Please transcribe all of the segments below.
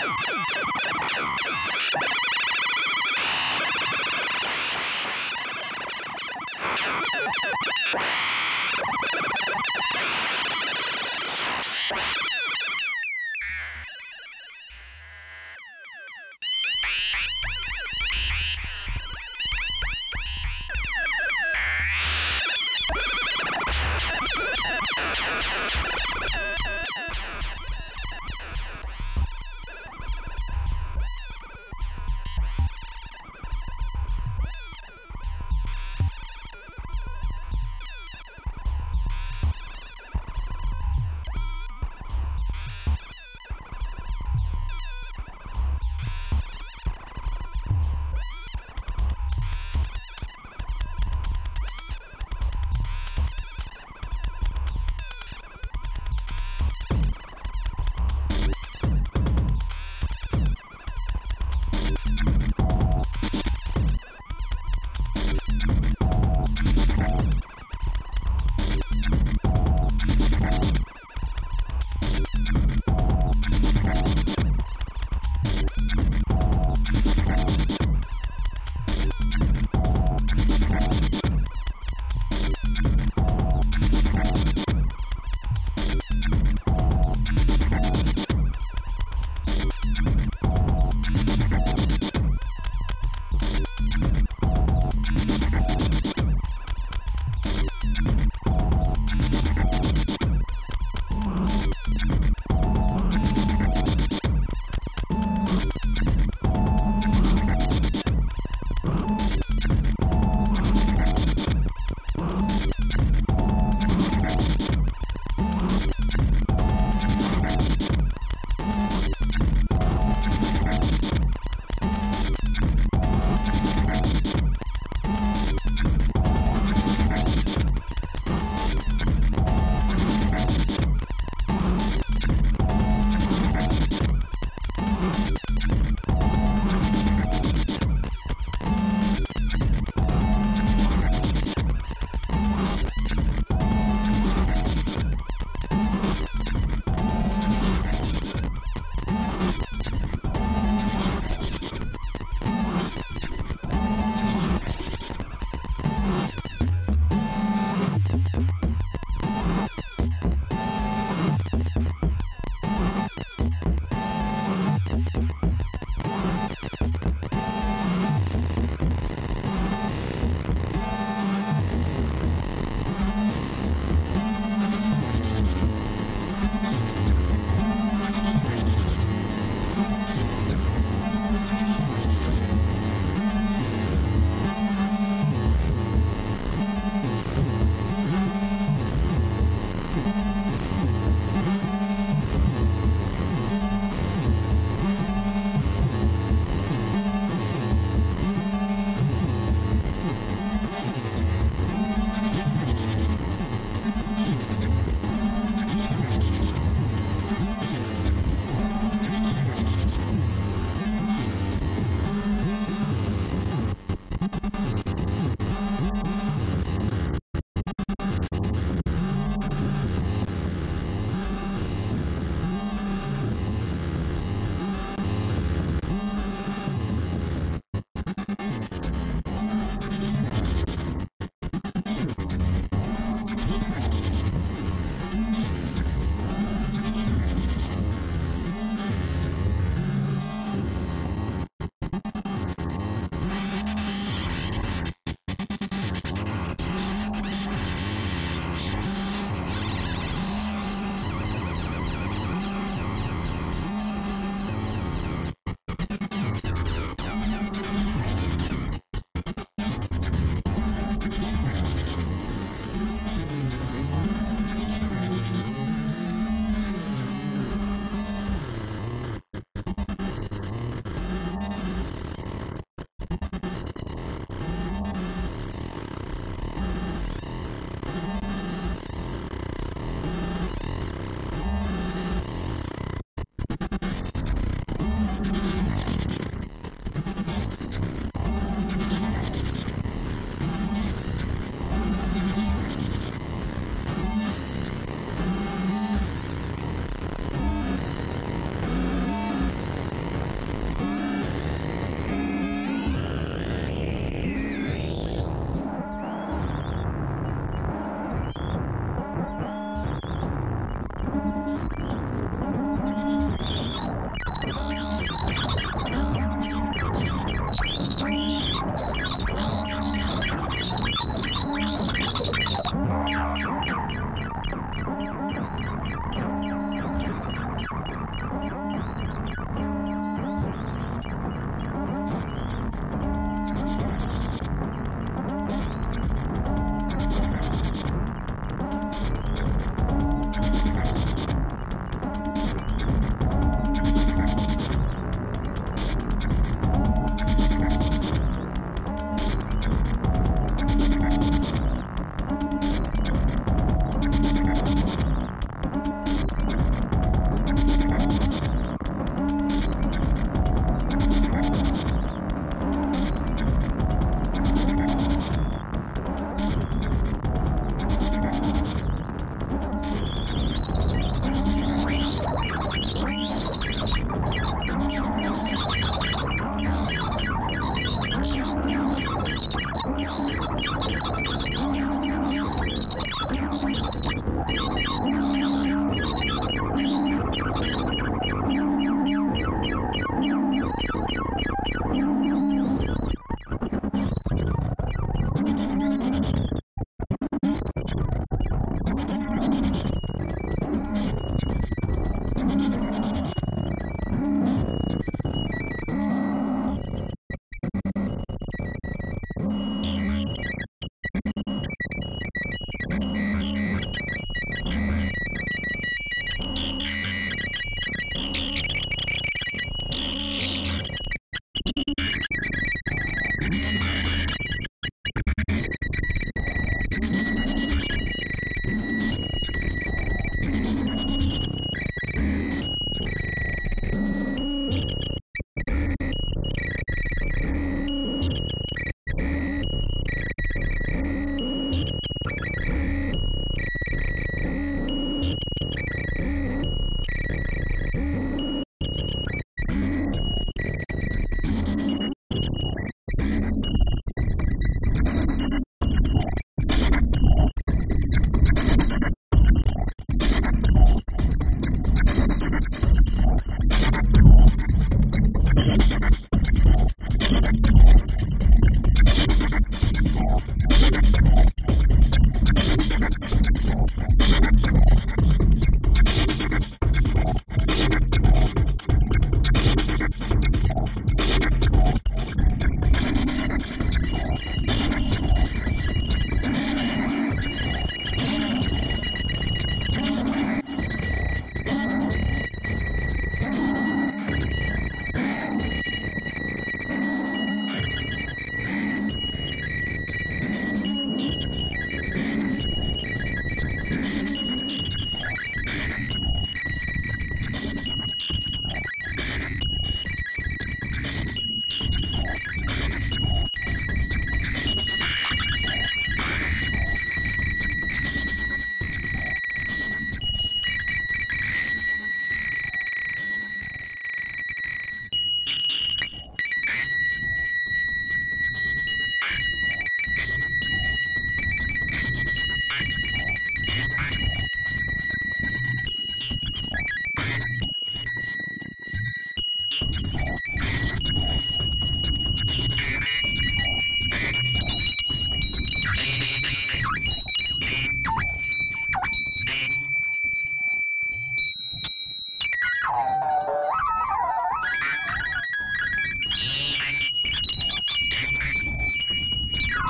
Wow.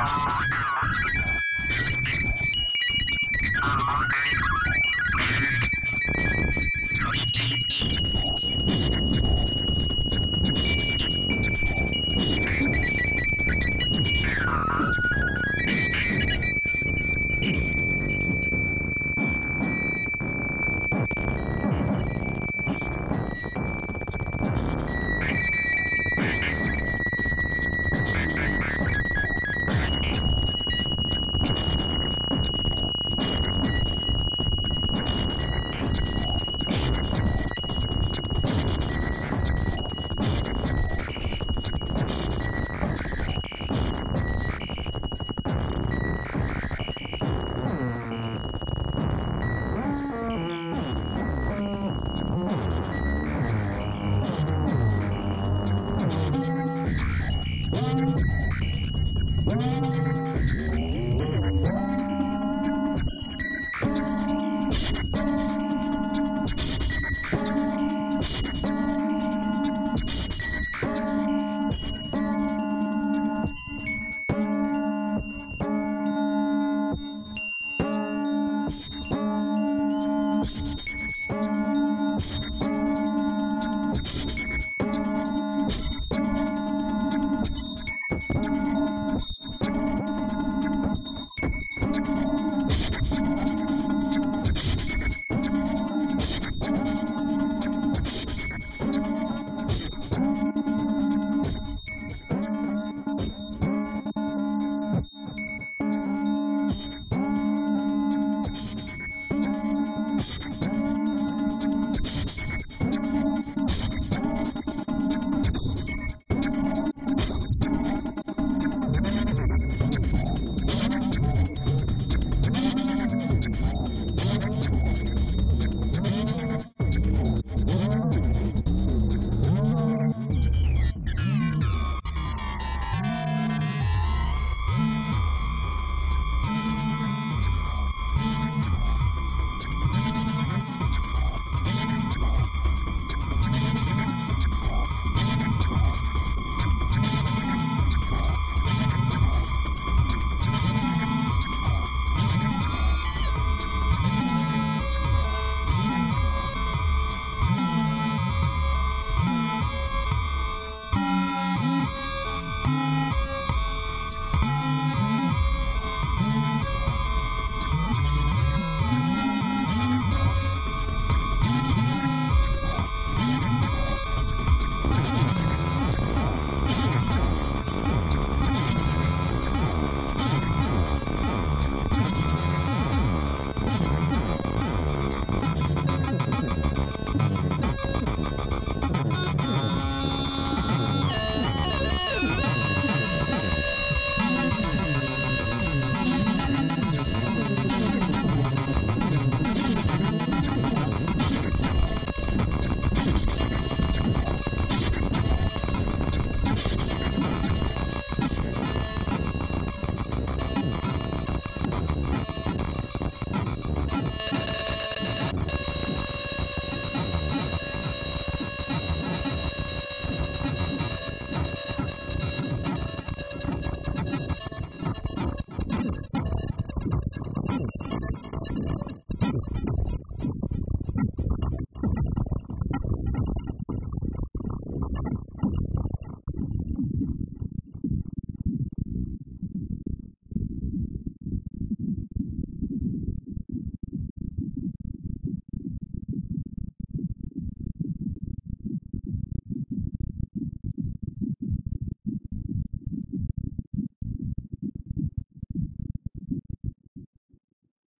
Thank you.